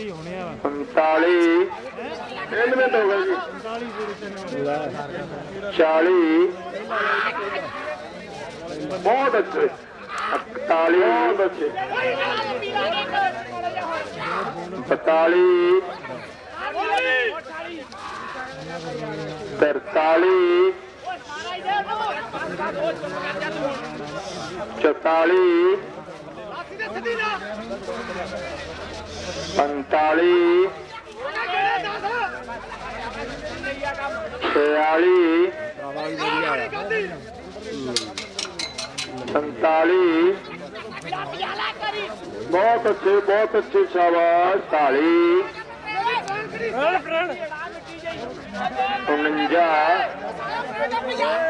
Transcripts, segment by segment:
35 ਹੋਣੇ ਆ। 45 ਤਿੰਨ ਮਿੰਟ ਹੋ ਗਏ ਜੀ। 40 ਬਹੁਤ ਅੱਛੇ। 41 ਬਹੁਤ ਅੱਛੇ 42 43 44 45 46 47 ਬਹੁਤ ਅੱਛੇ ਬਹੁਤ ਅੱਛੇ ਸ਼ਾਬਾਸ਼ 40 49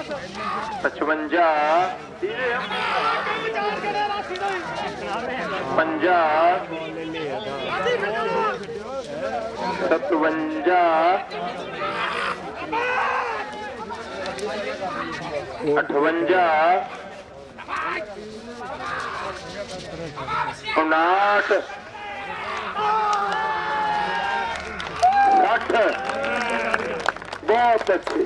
55 58 59 60 ਬਹੁਤ ਅੱਛੇ।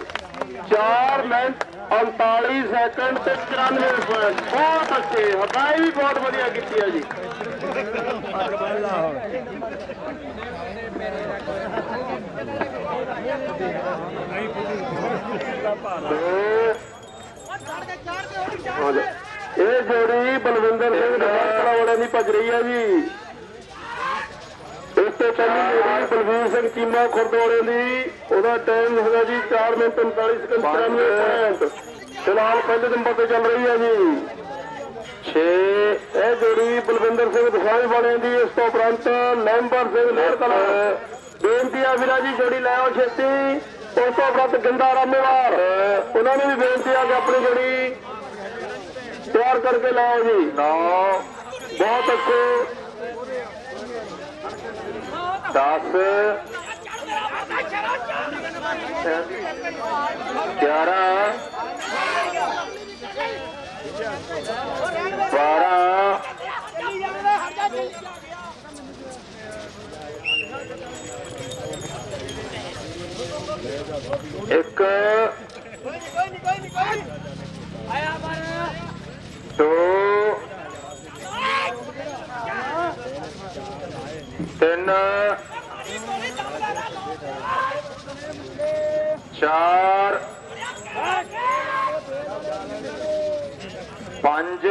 4 ਮਿੰਟ 39 ਸੈਕਿੰਡ ਤੇ 94 ਪੁਆਇੰਟ ਬਹੁਤ ਅੱਛੇ ਹਦਾਈ ਵੀ ਬਹੁਤ ਵਧੀਆ ਕੀਤੀ ਹੈ ਜੀ। ਇਹ ਜੋੜੀ ਬਲਵਿੰਦਰ ਸਿੰਘ ਢਾਕੜਾ ਵਾਲਿਆਂ ਦੀ ਭੱਜ ਰਹੀ ਹੈ ਜੀ। ਤੋਂ ਪਹਿਲੀ ਜੋੜੀ ਬਲਵੀਰ ਸਿੰਘ ਚੀਮਾ ਖੁਰਦਵਾਲੇ ਦੀ ਉਹਦਾ ਟਾਈਮ ਹੈਗਾ ਜੀ 4 ਮਿੰਟ 45 ਸਕਿੰਟ 93 ਪੁਆਇੰਟ ਫਿਲਹਾਲ ਪਹਿਲੇ ਨੰਬਰ ਤੇ ਚੱਲ ਰਹੀ ਹੈ ਜੀ। 6 ਇਹ ਜੋੜੀ ਬਲਵਿੰਦਰ ਸਿੰਘ ਦਸਾਈ ਵਾਲਿਆਂ ਦੀ ਇਸ ਤੋਂ ਉਪਰੰਤ ਮੈਂਬਰ ਸਿੰਘ ਲੇਰਕਲਾ ਬੇਨਤੀ ਆ ਵੀਰਾ ਜੀ ਜੋੜੀ ਲੈ ਆਓ ਛੇਤੀ। ਉਸ ਤੋਂ ਉਪਰੰਤ ਗਿੰਦਾ ਰਾਮੇਵਾਲ। ਉਹਨਾਂ ਨੂੰ ਵੀ ਬੇਨਤੀ ਆ ਕਿ ਆਪਣੀ ਜੋੜੀ ਤਿਆਰ ਕਰਕੇ ਲਾਓ ਜੀ। ਨਾ। ਬਹੁਤ ਅੱਛੇ 10 11 12 ਇੱਕ ਦੋ ਤਿੰਨ ਚਾਰ ਪੰਜ।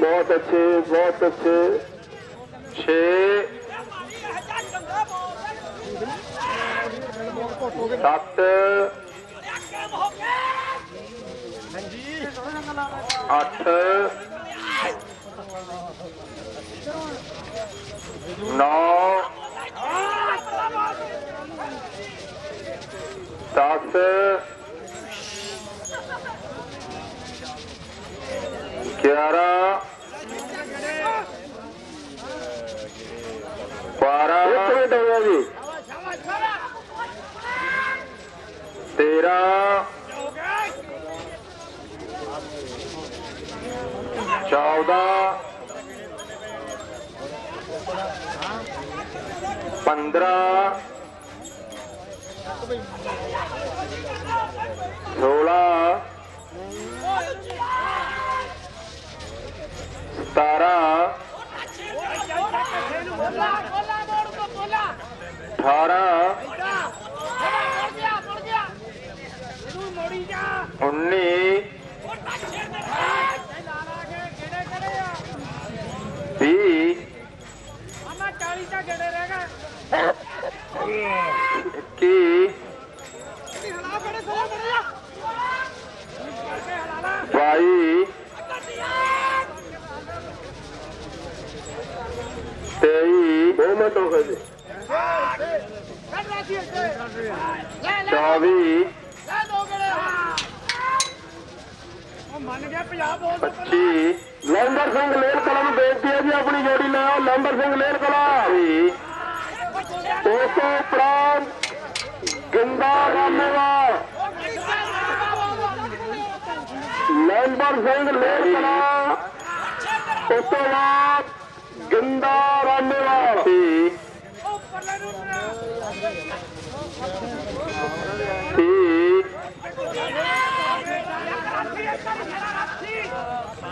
ਬਹੁਤ ਅੱਛੇ ਬਹੁਤ ਅੱਛੇ। 6 ਸੱਤ। ਅੱਠ। नौ दस ग्यारह बारह जी। तेरह चौदह 15 16 17 18 19 ਇੱਕੀ ਬਾਈ ਤੇਈ? ਮਿੰਟ ਹੋ ਗਏ ਚੌਵੀ? ਮੰਨ ਗਿਆ 50 ਬੋਲ 25 ਲੰਬਰ ਸਿੰਘ ਲੇਲ ਕਲਾ ਨੂੰ ਬੇਨਤੀ ਹੈ ਜੀ ਆਪਣੀ ਜੋੜੀ ਲੈ ਆਓ ਲੰਬਰ ਸਿੰਘ ਲੇਲ ਕਲਾ। ਉਸ ਤੋਂ ਉਪਰੰਤ ਗਿੰਦਾ ਰਾਮੇਵਾ ਲੰਬਰ ਸਿੰਘ ਕਲਾ ਉਸ ਤੋਂ ਬਾਅਦ ਗਿੰਦਾ ਰਾਮੇਵਾ ਠੀਕ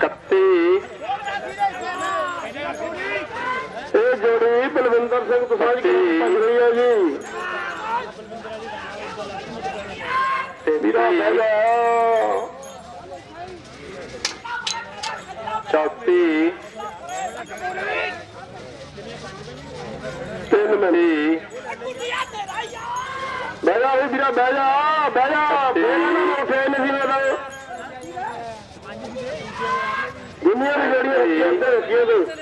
ਕੱਤੀ। ਜੋੜੀ ਬਲਵਿੰਦਰ ਸਿੰਘ ਤੁਸਾਂ ਜੀ ਰਹੀ ਹੈ ਜੀ। ਤੇ ਵੀਰਾ ਜਾ। ਚੌਥੀ ਤਿੰਨ ਮਨੀ ਬਹਿ ਜਾ ਵੀ ਵੀਰਾ ਬਹਿ ਜਾ ਬਹਿ ਜਾ। ਫੇਰ ਨਹੀਂ ਮੇਰਾ ਦੁਨੀਆ ਦੀ ਜਿਹੜੀ ਹੈ ਅੰਦਰ ਰੱਖੀ ਉਹਦੇ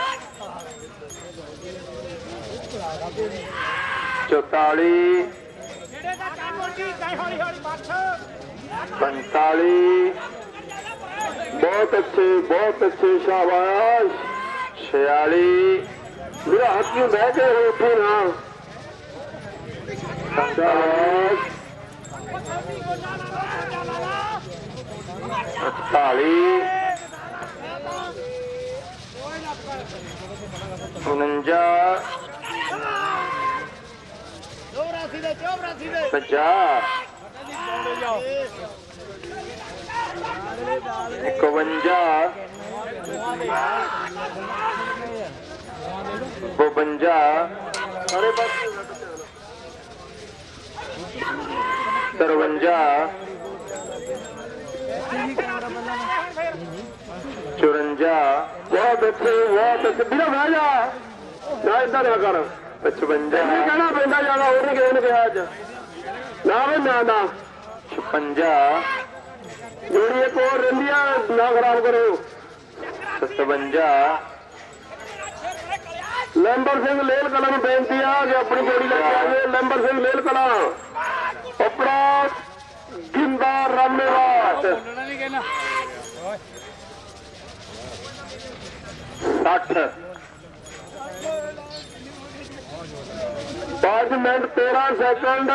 44 45 बहुत अच्छे बहुत अच्छे शाबाश छियाली मेरा हाथ में बह गए हो उठो ना शाबाश अड़तालीस उनंजा ਬਹਿ ਕੇ ਉੱਠੀ ਨਾ ਸ਼ਾਬਾਸ਼ 48 49 ਚੋਬਰਾਸੀ ਦੇ ਚੋਬਰਾਸੀ ਦੇ 50 51 52 ਸਾਰੇ ਪਾਸੇ 53 54 ਬਹੁਤ ਅੱਛੇ ਬਹੁਤ ਅੱਛੇ ਵੀਰਾ ਜਾ ਨਾ ਇਦਾਂ ਨਾ ਕਰ 55 ਨਹੀਂ ਕਹਿਣਾ ਪੈਂਦਾ ਜ਼ਿਆਦਾ ਹੋਰ ਨਹੀਂ ਕਿਸੇ ਨੇ ਕਿਹਾ ਅੱਜ। ਨਾ ਵੇ ਨਾ ਨਾ। 56 ਜਿਹੜੀ ਇੱਕ ਹੋਰ ਰਹਿੰਦੀ ਆ ਨਾ ਖਰਾਬ ਕਰੋ। 57 ਲੈਂਬਰ ਸਿੰਘ ਲੇਲ ਕਲਾ ਨੂੰ ਬੇਨਤੀ ਆ ਕਿ ਆਪਣੀ ਜੋੜੀ ਲੈ ਕੇ ਆਵੇ ਲੈਂਬਰ ਸਿੰਘ ਲੇਲ ਕਲਾ। ਉਪਰਾ ਗਿੰਦਾ ਰਾਮੇਵਾਸ ਬੋਲਣਾ ਨਹੀਂ ਕਹਿਣਾ 60 5 ਮਿੰਟ 13 ਸੈਕਿੰਡ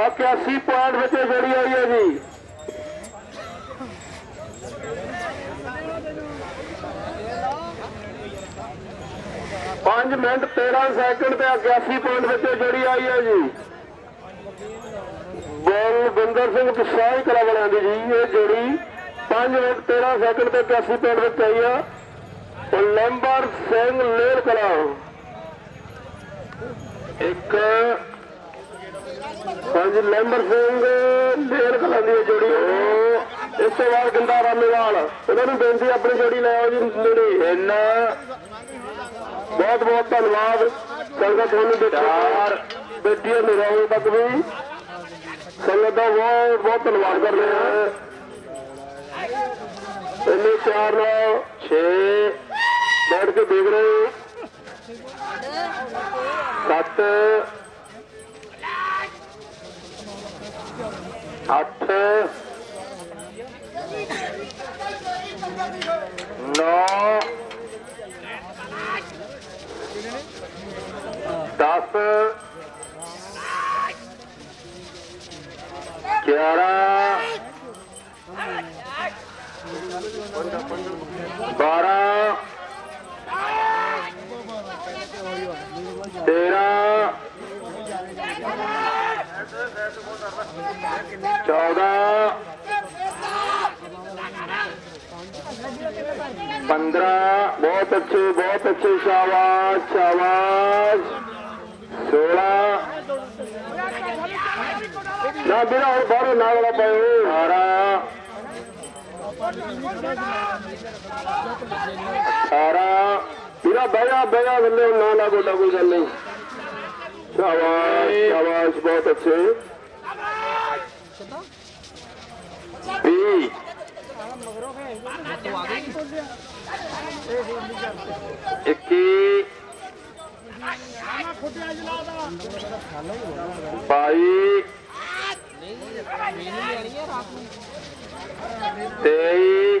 81 ਪੁਆਇੰਟ ਵਿੱਚ ਇਹ ਜੋੜੀ ਆਈ ਹੈ ਜੀ। ਪੰਜ ਮਿੰਟ 13 ਸੈਕਿੰਡ ਤੇ 81 ਪੁਆਇੰਟ ਵਿੱਚ ਇਹ ਜੋੜੀ ਆਈ ਹੈ ਜੀ। ਬਲਵਿੰਦਰ ਸਿੰਘ ਪਿਸਾਈ ਕਲਾ ਵਾਲਿਆਂ ਦੀ ਜੀ, ਇਹ ਜੋੜੀ 5 ਮਿੰਟ 13 ਸੈਕਿੰਡ ਤੇ 81 ਪੁਆਇੰਟ ਵਿੱਚ ਆਈ ਆ। ਲੰਬਰ ਸਿੰਘ ਲੇਰ ਕਲਾ। ਇੱਕ ਪੰਜ ਲੰਬਰ ਸਿੰਘ ਲੇਰ ਕਲਾ ਦੀ ਜੋੜੀ ਇਸ ਤੋਂ ਬਾਅਦ ਗਿੰਦਾ ਰਾਮੇਵਾਲ ਉਹਨਾਂ ਨੂੰ ਬੇਨਤੀ ਆਪਣੀ ਜੋੜੀ ਲੈ ਆਓ ਜੀ ਨੇੜੇ। ਇੰਨ ਬਹੁਤ ਬਹੁਤ ਧੰਨਵਾਦ। ਸੰਗਤ ਤੁਹਾਨੂੰ ਦੇਖਾਰ ਬੇਟੀਆਂ ਨੂੰ ਰਹੋ ਤੱਕ ਵੀ। ਸੰਗਤ ਦਾ ਬਹੁਤ ਬਹੁਤ ਧੰਨਵਾਦ ਕਰਦੇ ਹਾਂ। ਇੰਨੇ ਚਾਰ ਨਾਲ 6 ਬੈਠ ਕੇ ਦੇਖ ਰਹੇ ਹੋ ਸੱਤ। ਅੱਠ। ਨੌ। ਦਸ। ਗਿਆਰਾਂ। ਬਾਰਾਂ। ਤੇਰਾਂ ਚੌਦਾਂ। ਪੰਦਰਾਂ। ਬਹੁਤ ਅੱਛੇ ਬਹੁਤ ਅੱਛੇ। ਸ਼ਾਬਾਸ਼ ਸ਼ਾਬਾਸ਼। 16 ਨਾ ਵੀਰਾ, ਹੁਣ ਬਾਹਰੋਂ ਨਾ ਵਾਲਾ ਪਾਇਓ। 18 ਵੀਰਾ ਬਹਿ ਜਾ ਬਹਿ ਜਾ ਥੱਲੇ ਹੁਣ ਨਾ ਲਾ ਗੋਡਾ ਕੋਈ ਗੱਲ ਨਹੀਂ। ਸ਼ਾਬਾਸ਼। ਸ਼ਾਬਾਸ਼ ਬਹੁਤ ਅੱਛੇ। ਵੀ। ਇੱਕੀ। ਬਾਈ। ਤੇਈ।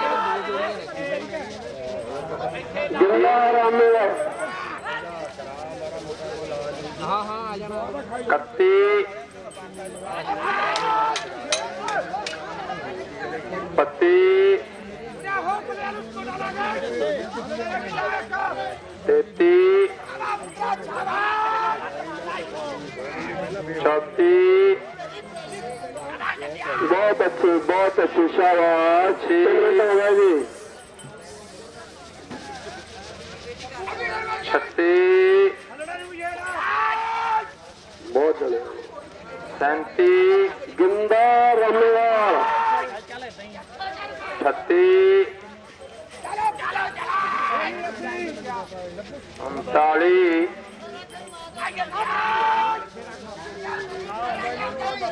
ਕਰ ਸਤਾਈ ਅਠਾਈ ਹੂੰ? ਉਨੱਤੀ ਇੱਕੀ ਆ ਗਿਰਲਾ ਰਾਮੇ ਦਾ ਹਾਂ ਹਾਂ ਆ ਜਾਣਾ 31 ਪੱਤੀ ਤੇਤੀ ਚੌਤੀ ਬਹੁਤ ਅੱਛੇ ਬਹੁਤ ਅੱਛੇ ਸ਼ਾਬਾਸ਼ ਤਿੰਨ ਮਿੰਟ ਹੋ ਗਏ ਜੀ ਛੱਤੀ ਬਹੁਤ ਚਲੇ ਸੈਂਤੀ ਗਿੰਦਾ ਰਮੇਵਾਲ ਛੱਤੀ ਉਨਤਾਲੀ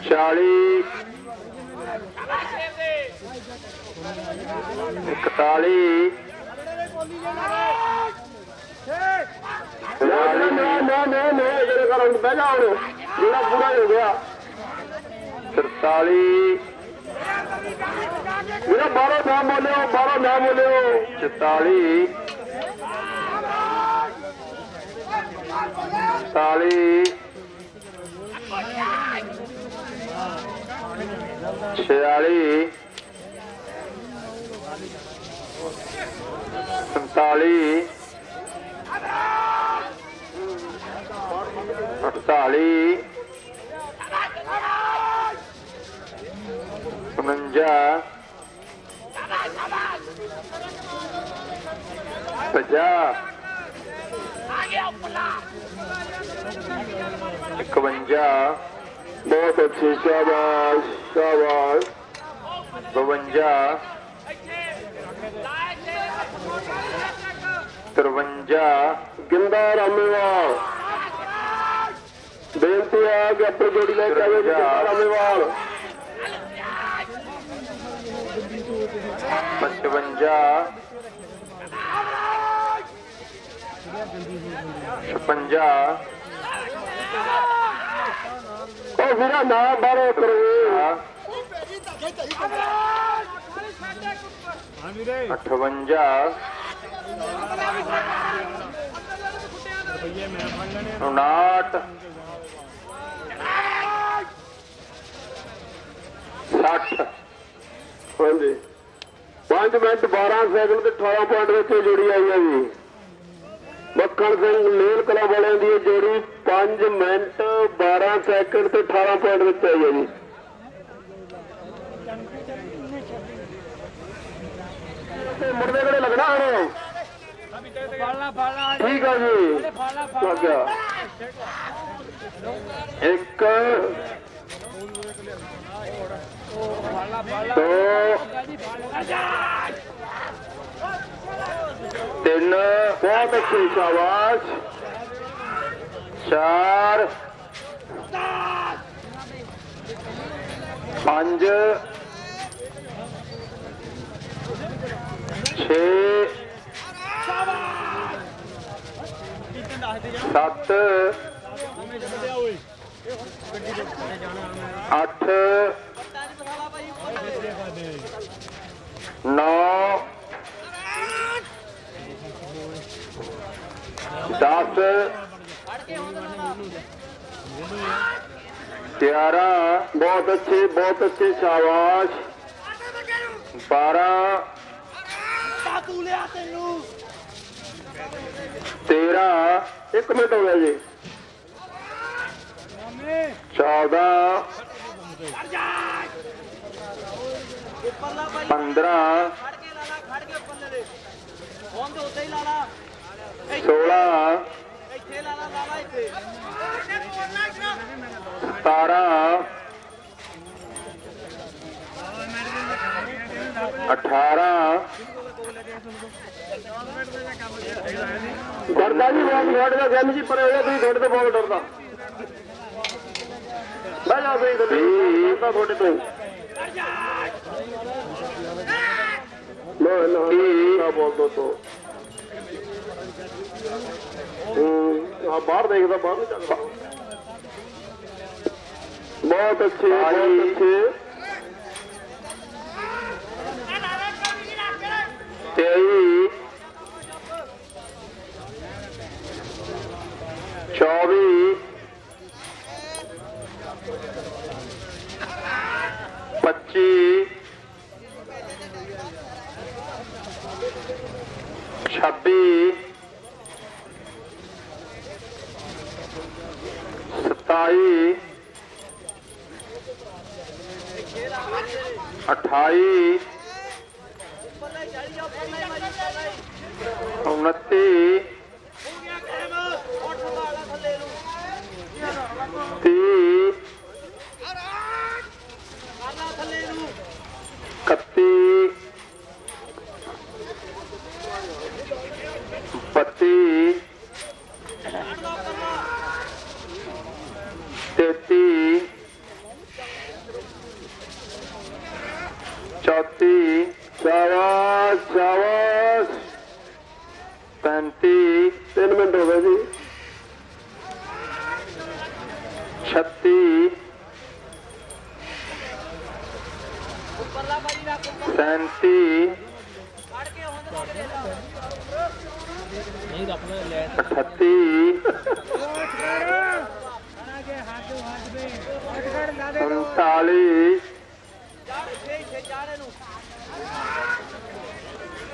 ਚਾਲੀ ਇਕਤਾਲੀ ਨਾ ਨਾ ਨਾ ਨਾ ਜਿਹੜੇ ਘਰ ਬਹਿ ਜਾ ਹੁਣ, ਜਿਹੜਾ ਪੂਰਾ ਹੋ ਗਿਆ। 43 ਮੇਰਾ 12 ਨਾ ਬੋਲਿਓ 12 ਨਾ ਬੋਲਿਓ। 44 47 46 47 48 ਉਨੰਜਾ ਪੰਜਾਹ ਇਕਵੰਜਾ ਬਹੁਤ ਅੱਛੀ ਸ਼ਾਬਾਸ਼ ਸ਼ਾਬਾਸ਼ ਬਵੰਜਾ ਤਰਵੰਜਾ ਗਿੰਦਾ ਰਾਮੇਵਾਲ ਬੇਨਤੀ ਹੈ ਕਿ ਆਪਣੀ ਜੋੜੀ ਲੈ ਕੇ ਆਵੇ ਗਿੰਦਾ ਰਾਮੇਵਾਲ 55 56 ਉਹ ਵੀਰਾ ਨਾ ਬਾਹਰੋਂ ਕਰੋ ਹਾਂ। ਵੀਰੇ 58 ਭਈਏ ਮੈਂ ਫੜ ਲੈਣੇ 59 60 ਹਾਂਜੀ। 5 ਮਿੰਟ 12 ਸੈਕਿੰਡ ਤੇ 18 ਪੁਆਇੰਟ ਵਿੱਚ ਜੋੜੀ ਆਈ ਹੈ ਜੀ। ਮੱਖਣ ਸਿੰਘ ਨੀਲ ਕਲਾ ਵਾਲਿਆਂ ਦੀ ਜੋੜੀ 5 ਮਿੰਟ 12 ਸੈਕਿੰਡ ਤੇ 18 ਪੁਆਇੰਟ ਵਿੱਚ ਆਈ ਹੈ ਜੀ। ਤੇ ਮੁਰਦੇ ਕਿਹੜੇ ਲੱਗਣਾ ਹੁਣ? ਫੜਨਾ ਫੜਨਾ ਠੀਕ ਆ ਜੀ। ਲੱਗ ਗਿਆ ਇੱਕ दो तीन बहुत अच्छी शाबाश चार पांच छे सत्त अठ 9 10 11 ਬਹੁਤ ਅੱਛੇ ਬਹੁਤ ਅੱਛੇ ਸ਼ਾਬਾਸ਼ 12 ਕਾਬੂਲਿਆ ਤੈਨੂੰ 13 ਇੱਕ ਮਿੰਟ ਹੋ ਗਿਆ ਜੀ। 14 15 16 17 18 ਡਰਦਾ ਜੀ ਬਾਲ ਫੜ ਦਾ ਗੱਲ ਜੀ ਪਰ ਹੋਇਆ ਤੁਸੀਂ ਤੁਹਾਡੇ ਤੋਂ ਬਹੁਤ ਡਰਦਾ। ਬਹਿ ਜਾ ਤੁਸੀਂ ਤੁਹਾਡੇ ਤੋਂ। ਨਾ ਨਾ ਨਾ ਬੋਲ ਦੋ ਤੋ। ਹੂੰ ਆ ਬਾਹਰ ਦੇਖਦਾ ਬਾਹਰ ਨੂੰ ਚੱਲਦਾ ਬਹੁਤ ਅੱਛੇ ਬਹੁਤ ਅੱਛੇ। ਤੇਈ। ਚੌਵੀ। ਪੱਚੀ। ਸ਼ਾਬਾਸ਼। ਸ਼ਾਬਾਸ਼ ਪੈਂਤੀ। ਤਿੰਨ ਮਿੰਟ ਹੋ ਗਏ ਜੀ। ਛੱਤੀ। ਉੱਪਰਲਾ ਭਾਜੀ ਰੱਖ ਉੱਪਰ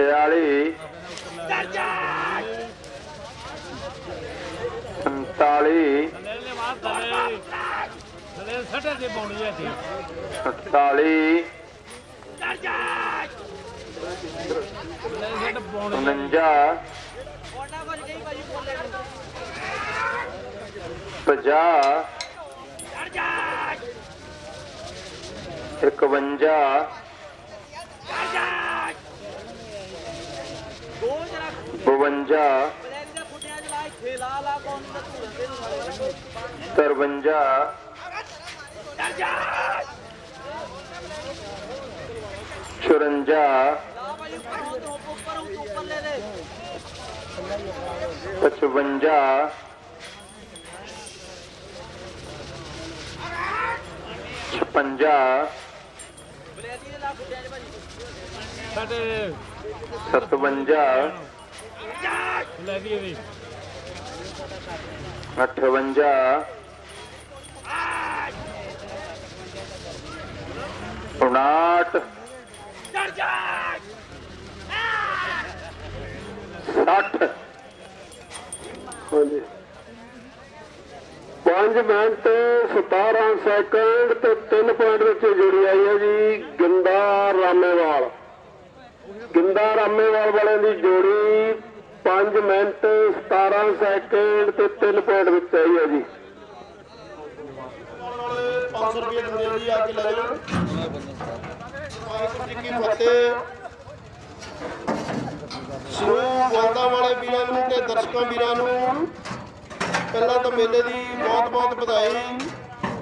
46 47 ਥੱਲੇ ਮਾਰ ਥੱਲੇ ਥੱਲੇ ਸੱਟੇ ਤੇ ਪਾਉਣੀ ਹੈ ਸੀ 48 ਥੱਲੇ ਸੱਟ ਪਾਉਣੀ 49 ਉਹਨਾਂ ਕੋਲ ਗਈ ਭਾਜੀ ਉੱਪਰਲੇ ਨੂੰ 50 51 ਦੋ ਜਰਾ 52 ਬਲੈਕ ਦੇ ਫੁੱਟਿਆਂ 53 54 ਲਾ ਭਾਜੀ ਉੱਪਰ ਲਾ ਫੁੱਟਿਆਂ ਚ ਭਾਜੀ ਸੱਟੇ 57 ਲੈ ਦੀ ਇਹਦੀ 58 ਉਨਾਹਠ ਸੱਠ ਹਾਂਜੀ। 5 ਮਿੰਟ 17 ਸੈਕਿੰਡ ਤੇ 3 ਪੁਆਇੰਟ ਵਿੱਚ ਜੁੜੀ ਆਈ ਹੈ ਜੀ ਗਿੰਦਾ ਰਾਮੇਵਾਲ। ਗਿੰਦਾ ਰਾਮੇਵਾਲ ਵਾਲਿਆਂ ਦੀ ਜੋੜੀ 5 ਮਿੰਟ 17 ਸੈਕਿੰਡ ਤੇ 3 ਪੁਆਇੰਟ ਵਿੱਚ ਆਈ ਹੈ ਜੀ। 500 ਰੁਪਏ ਦਿੰਦੇ ਆ ਜੀ ਆ ਕੇ ਲੈ ਜਾਓ। ਵਾਹਿਗੁਰੂ ਫਤਿਹ। ਸ਼ੁਰੂ ਹੁੰਦਾ ਵਾਲੇ ਵੀਰਾਂ ਨੂੰ ਤੇ ਦਰਸ਼ਕਾਂ ਵੀਰਾਂ ਨੂੰ ਪਹਿਲਾਂ ਤਾਂ ਮੇਲੇ ਦੀ ਬਹੁਤ ਬਹੁਤ ਵਧਾਈ।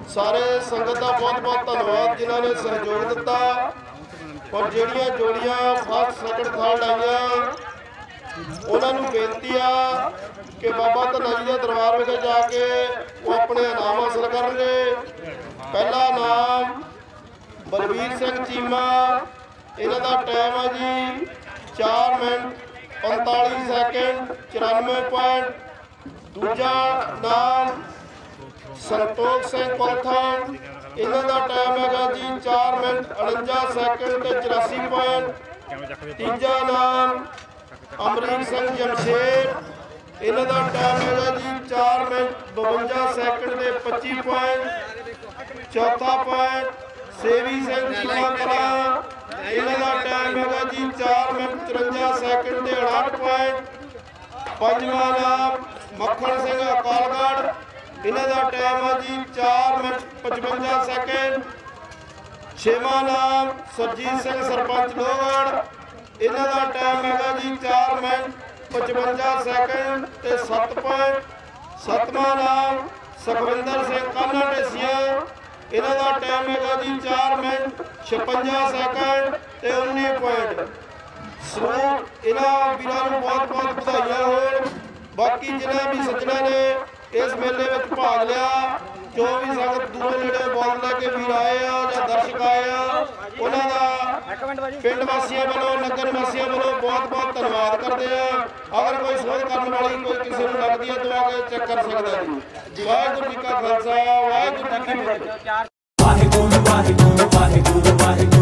ਸਾਰੇ ਸੰਗਤ ਦਾ ਬਹੁਤ ਬਹੁਤ ਧੰਨਵਾਦ ਜਿਨ੍ਹਾਂ ਨੇ ਸਹਿਯੋਗ ਦਿੱਤਾ। ਔਰ ਜਿਹੜੀਆਂ ਜੋੜੀਆਂ ਫਸਟ ਸੈਕੰਡ ਥਰਡ ਆਈਆਂ ਉਹਨਾਂ ਨੂੰ ਬੇਨਤੀ ਆ ਕਿ ਬਾਬਾ ਧੰਨਾ ਦੇ ਦਰਬਾਰ ਵਿਖੇ ਜਾ ਕੇ ਉਹ ਆਪਣੇ ਇਨਾਮ ਹਾਸਲ ਕਰਨਗੇ। ਪਹਿਲਾ ਨਾਮ ਬਲਵੀਰ ਸਿੰਘ ਚੀਮਾ, ਇਹਨਾਂ ਦਾ ਟਾਈਮ ਹੈ ਜੀ 4 ਮਿੰਟ 45 ਸੈਕਿੰਡ 94 ਪੁਆਇੰਟ। ਦੂਜਾ ਨਾਮ ਸੰਤੋਖ ਸਿੰਘ ਪਲਥਾ ਇਹਨਾਂ ਦਾ ਟਾਈਮ ਹੈਗਾ ਜੀ 4 ਮਿੰਟ 49 ਸੈਕਿੰਡ ਤੇ 84 ਪੁਆਇੰਟ। ਤੀਜਾ ਨਾਮ ਅਮਰੀਕ ਸਿੰਘ ਜਮਸ਼ੇਰ, ਇਹਨਾਂ ਦਾ ਟਾਈਮ ਹੈਗਾ ਜੀ 4 ਮਿੰਟ 52 ਸੈਕਿੰਡ ਤੇ 25 ਪੁਆਇੰਟ ਚੌਥਾ ਪੁਆਇੰਟ ਸੇਵੀ ਸਿੰਘ ਚੀਮਾ ਇਹਨਾਂ ਦਾ ਟਾਈਮ ਹੈਗਾ ਜੀ 4 ਮਿੰਟ 54 ਸੈਕਿੰਡ ਦੇ 68 ਪੁਆਇੰਟ ਪੰਜਵਾਂ ਨਾਮ ਮੱਖਣ ਸਿੰਘ ਅਕਾਲਗੜ੍ਹ। ਇਹਨਾਂ ਦਾ ਟਾਈਮ ਹੈ ਜੀ 4 ਮਿੰਟ 55 ਸੈਕਿੰਡ ਛੇਵਾਂ ਨਾਮ ਸਰਜੀਤ ਸਿੰਘ ਸਰਪੰਚ ਲੋਹਗੜ੍ਹ। ਇਹਨਾਂ ਦਾ ਟਾਈਮ ਹੈਗਾ ਜੀ 4 ਮਿੰਟ 55 ਸੈਕਿੰਡ ਤੇ 7 ਪੁਆਇੰਟ ਸੱਤਵਾਂ ਨਾਮ ਸੁਖਵਿੰਦਰ ਸਿੰਘ ਕਾਨਾ ਢੇਸੀਆਂ। ਇਹਨਾਂ ਦਾ ਟਾਈਮ ਹੈਗਾ ਜੀ 4 ਮਿੰਟ 56 ਸੈਕਿੰਡ ਤੇ 19 ਪੁਆਇੰਟ ਸਮੂਹ ਇਹਨਾਂ ਵੀਰਾਂ ਨੂੰ ਬਹੁਤ ਬਹੁਤ ਵਧਾਈਆਂ ਹੋਣ। ਬਾਕੀ ਜਿਨ੍ਹਾਂ ਵੀ ਸੱਜਣਾ ਨੇ ਇਸ ਮੇਲੇ ਵਿੱਚ ਭਾਗ ਲਿਆ, ਜੋ ਵੀ ਸੰਗਤ ਦੂਰੋਂ ਨੇੜੇ ਬੋਲ ਲੈ ਕੇ ਵੀਰ ਆਏ ਆ ਜਾਂ ਦਰਸ਼ਕ ਆਏ ਆ, ਉਹਨਾਂ ਦਾ ਪਿੰਡ ਵਾਸੀਆਂ ਵੱਲੋਂ ਨਗਰ ਵਾਸੀਆਂ ਵੱਲੋਂ ਬਹੁਤ ਬਹੁਤ ਧੰਨਵਾਦ ਕਰਦੇ ਆ। ਅਗਰ ਕੋਈ ਸੋਧ ਕਰਨ ਵਾਲੀ ਕੋਈ ਕਿਸੇ ਨੂੰ ਲੱਗਦੀ ਹੈ ਤਾਂ ਆ ਕੇ ਚੈੱਕ ਕਰ ਸਕਦਾ ਜੀ। ਵਾਹਿਗੁਰੂ ਜੀ ਕਾ ਖਾਲਸਾ ਵਾਹਿਗੁਰੂ ਜੀ ਕੀ ਫਤਿਹ। ਵਾਹਿਗੁਰੂ ਵਾਹਿਗੁਰੂ ਵਾਹਿਗੁਰੂ ਵਾਹਿਗੁਰੂ ਵਾਹਿਗੁਰੂ।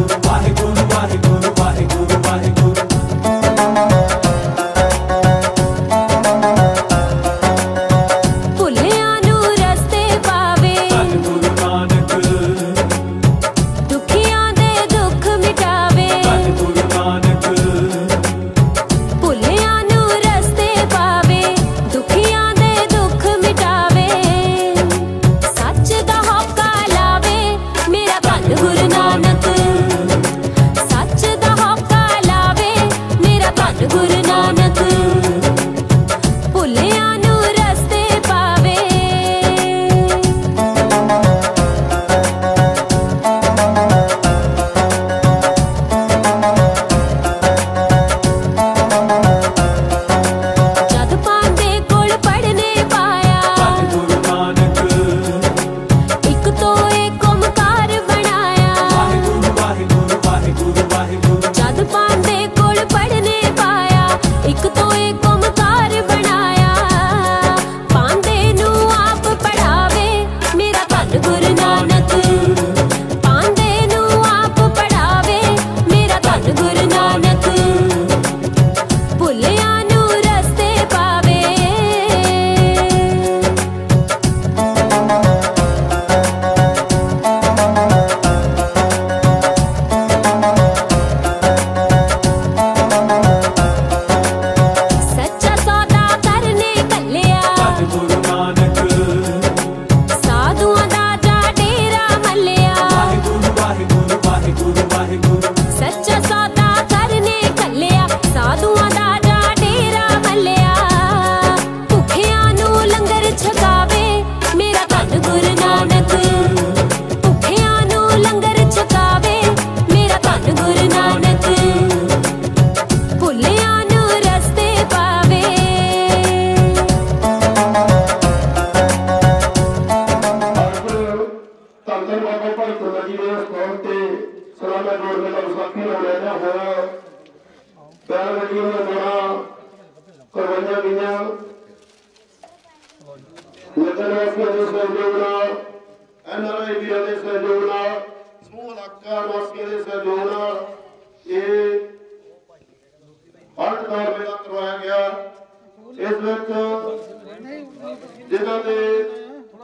ਜਿਨ੍ਹਾਂ ਦੇ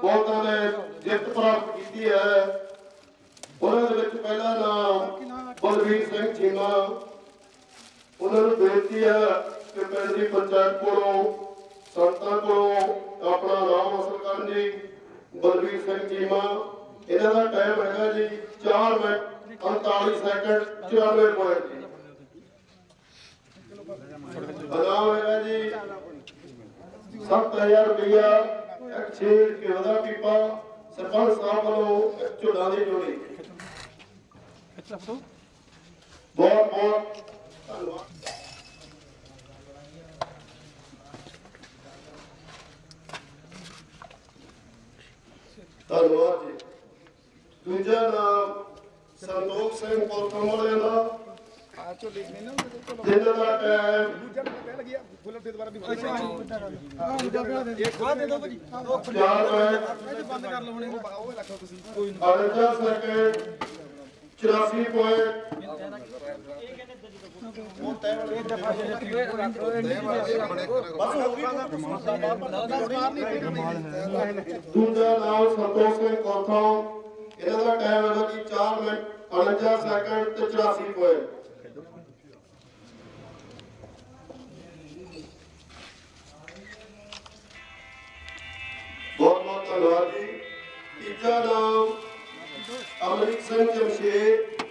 ਬਹੁਤਾਂ ਨੇ ਜਿੱਤ ਪ੍ਰਾਪਤ ਕੀਤੀ ਹੈ, ਉਹਨਾਂ ਦੇ ਵਿੱਚ ਪਹਿਲਾ ਨਾਮ ਬਲਵੀਰ ਸਿੰਘ ਚੀਮਾ। ਉਹਨਾਂ ਨੂੰ ਬੇਨਤੀ ਹੈ ਕਿ ਪਿੰਡ ਦੀ ਪੰਚਾਇਤ ਕੋਲੋਂ ਸੰਤਾਂ ਕੋਲੋਂ ਆਪਣਾ ਨਾਮ ਹਾਸਲ ਕਰਨ ਜੀ, ਬਲਵੀਰ ਸਿੰਘ ਚੀਮਾ। ਇਹਨਾਂ ਦਾ ਟਾਈਮ ਹੈਗਾ ਜੀ 4 ਮਿੰਟ 39 ਸੈਕਿੰਡ 94 ਪੁਆਇੰਟ ਜੀ। ਨਾਮ ਹੈਗਾ ਜੀ 7000 ਰੁਪਇਆ ਇੱਕ ਛੇ ਘਿਓ ਦਾ ਪੀਪਾ ਸਰਪੰਚ ਸਾਹਿਬ ਵੱਲੋਂ ਇੱਕ ਝੁੱਲਾਂ ਦੀ ਜੋੜੀ ਬਹੁਤ ਬਹੁਤ ਧੰਨਵਾਦ। ਧੰਨਵਾਦ ਜੀ। ਦੂਜਾ ਨਾਮ ਸੰਤੋਖ ਸਿੰਘ ਕੋਲਕਮ ਵਾਲਿਆਂ ਦਾ। ਜਿਨ੍ਹਾਂ ਦਾ ਟਾਈਮ। ਚਾਰ ਵਜੇ ਬੰਦ ਕਰ ਲਓ ਹੁਣੇ ਉਹ ਰੱਖੋ ਤੁਸੀਂ 58 ਸੈਕਿੰਡ 84 ਪੁਆਇੰਟ ਦੂਜਾ ਨਾਮ ਸੰਤੋਖ ਸਿੰਘ ਕੋਲਥੋਂ ਇਹਨਾਂ ਟਾਈਮ ਹੈਗਾ ਜੀ 4 ਮਿੰਟ 49 ਸੈਕਿੰਡ ਤੇ 84 ਪੁਆਇੰਟ ਬਹੁਤ ਬਹੁਤ ਧੰਨਵਾਦ ਜੀ। ਤੀਜਾ ਨਾਮ ਅਮਰਿਤ ਸਿੰਘ ਜਮਸ਼ੇਦ।